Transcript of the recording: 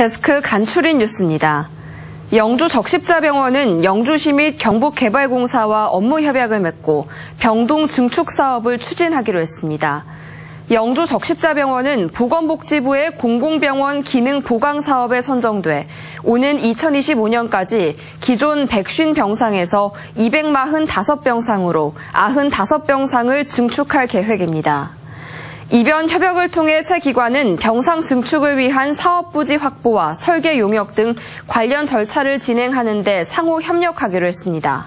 데스크 간추린 뉴스입니다. 영주 적십자병원은 영주시 및 경북개발공사와 업무 협약을 맺고 병동 증축 사업을 추진하기로 했습니다. 영주 적십자병원은 보건복지부의 공공병원 기능 보강 사업에 선정돼 오는 2025년까지 기존 150병상에서 245병상으로 95병상을 증축할 계획입니다. 이변 협약을 통해 새 기관은 병상 증축을 위한 사업 부지 확보와 설계 용역 등 관련 절차를 진행하는 데 상호 협력하기로 했습니다.